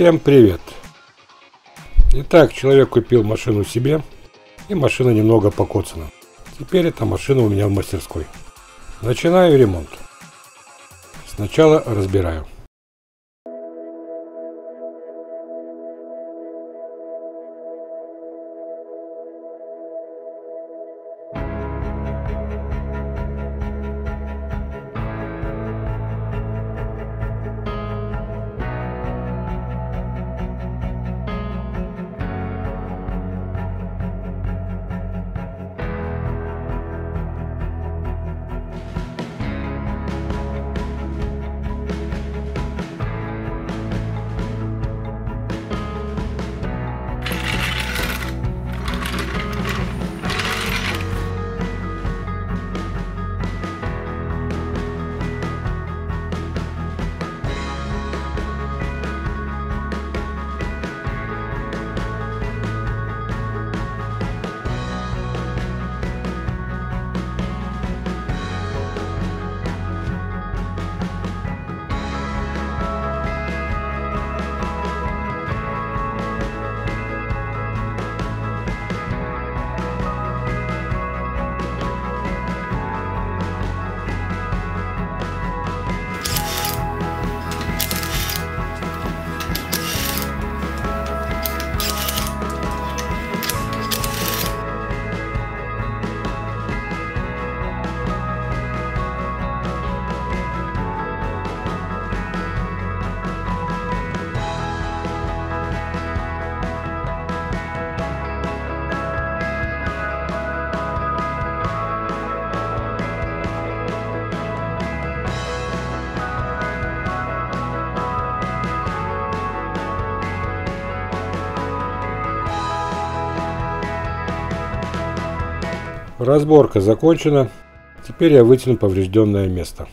Всем привет! Итак, человек купил машину себе, и машина немного покоцана. Теперь эта машина у меня в мастерской. Начинаю ремонт. Сначала разбираю. Разборка закончена. Теперь я вытяну поврежденное место.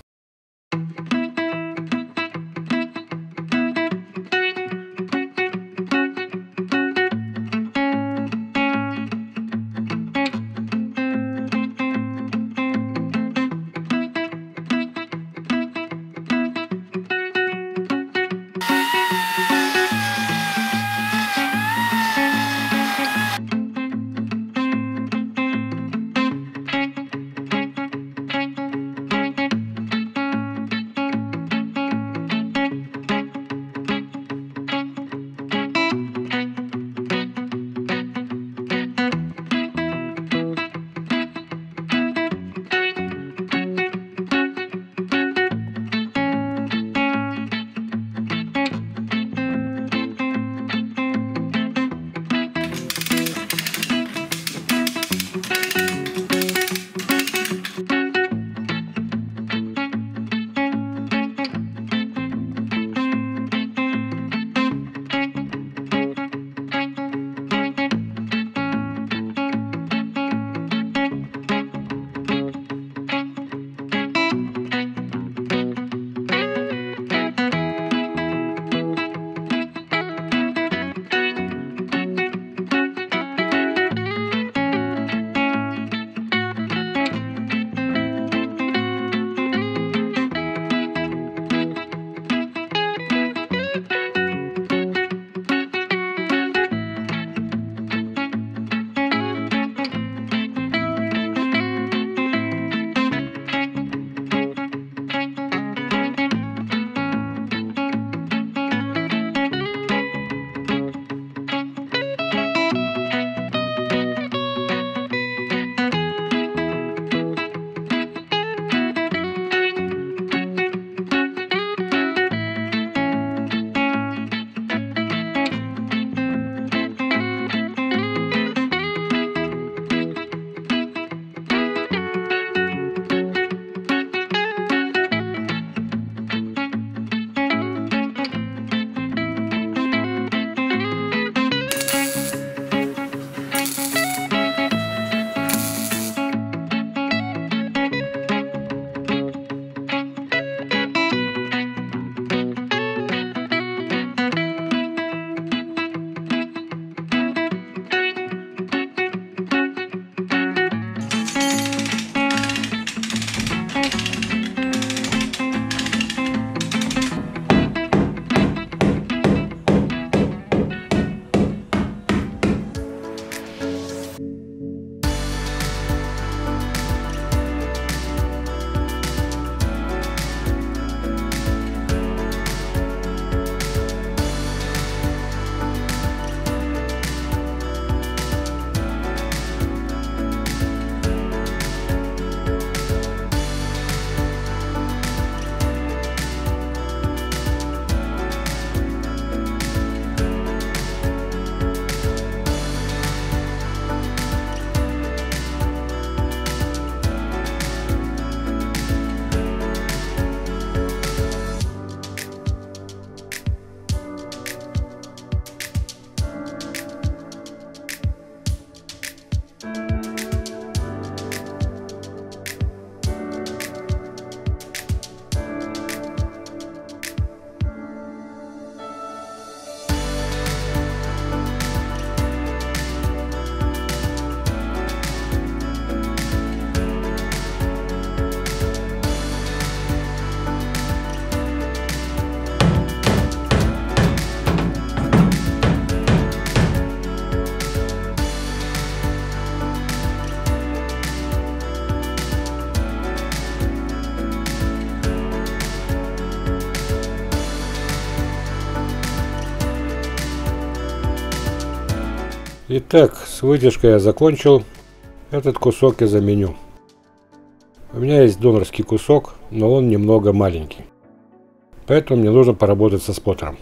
Итак, с вытяжкой я закончил. Этот кусок я заменю. У меня есть донорский кусок, но он немного маленький. Поэтому мне нужно поработать со споттером.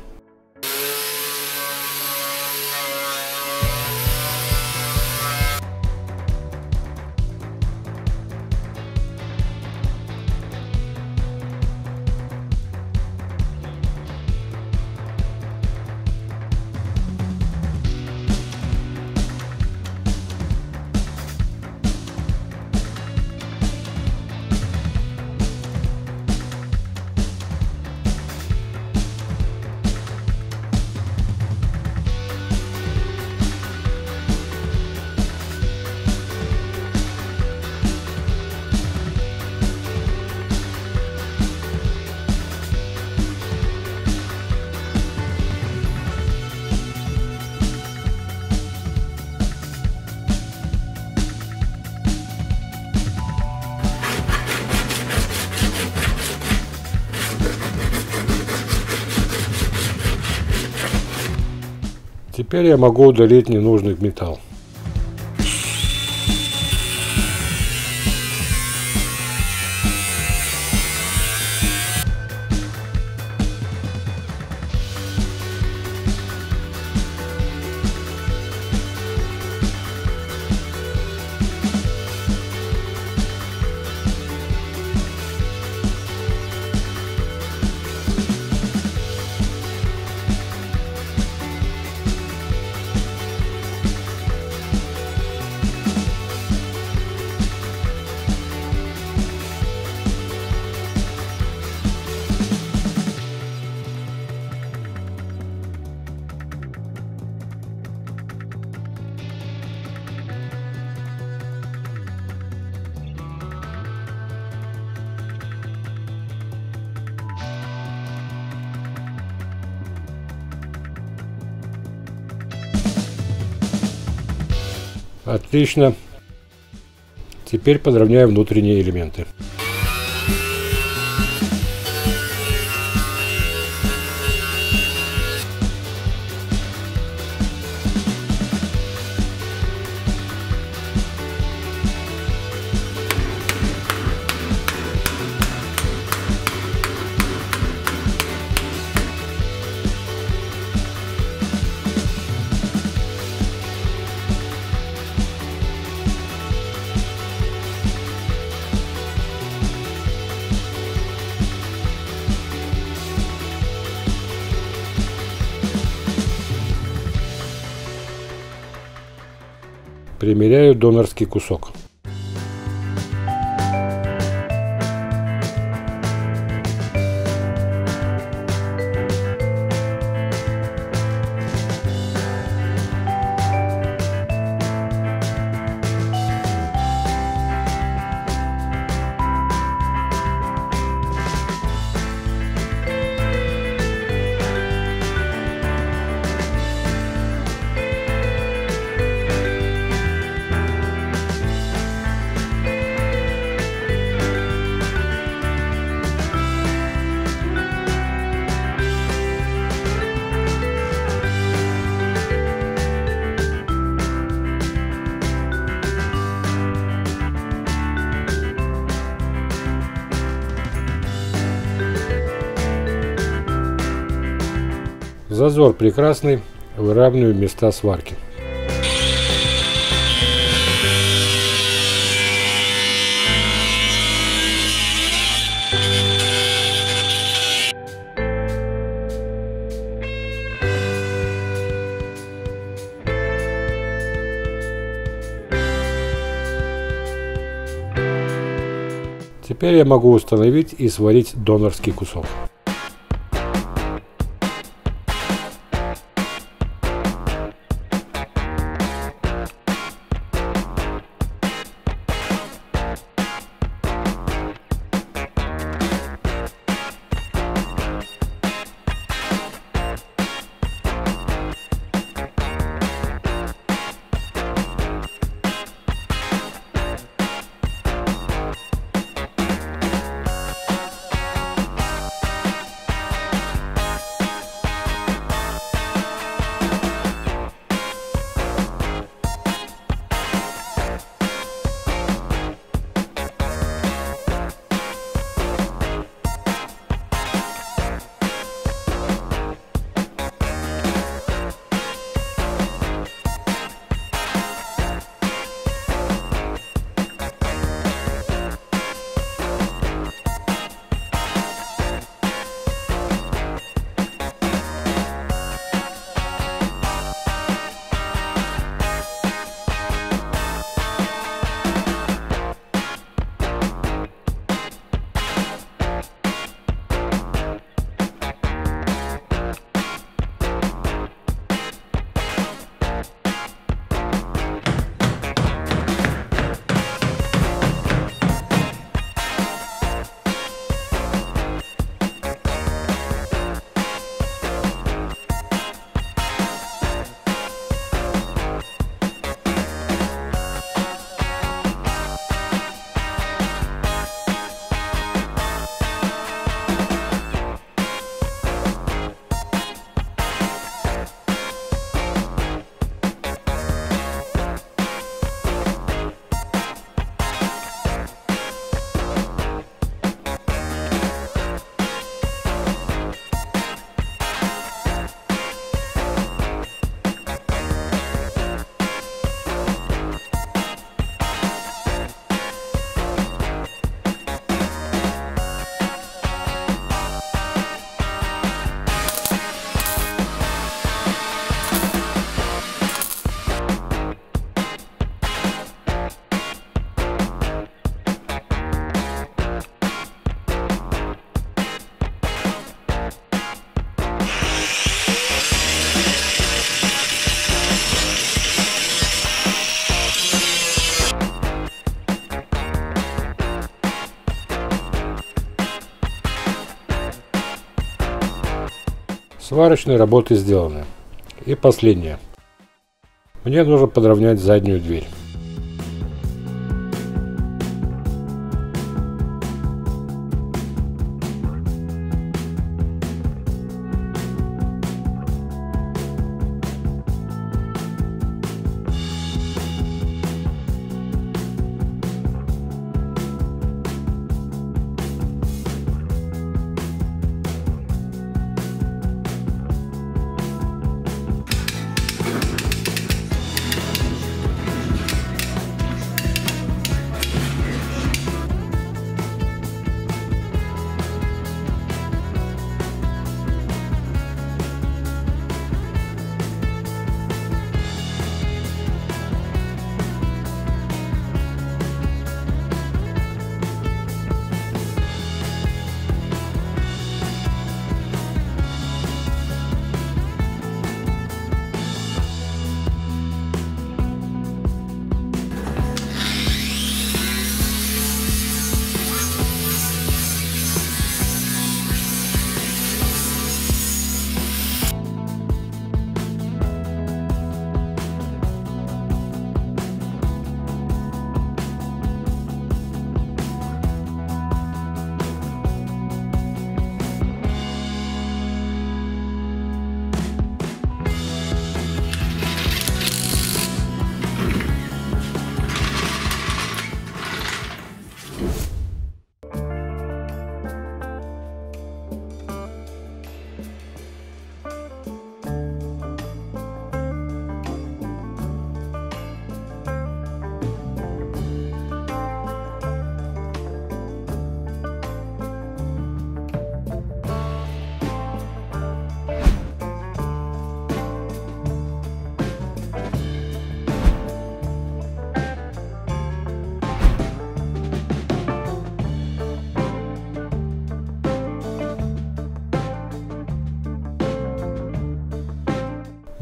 Теперь я могу удалить ненужный металл. Отлично. Теперь подровняем внутренние элементы. Примеряю донорский кусок. Зазор прекрасный, выравниваю места сварки. Теперь я могу установить и сварить донорский кусок. Сварочные работы сделаны. И последнее. Мне нужно подровнять заднюю дверь.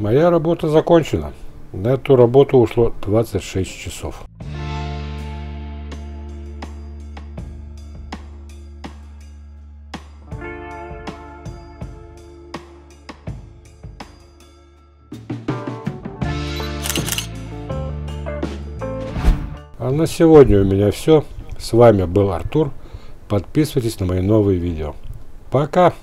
Моя работа закончена. На эту работу ушло 26 часов. А на сегодня у меня все. С вами был Артур. Подписывайтесь на мои новые видео. Пока!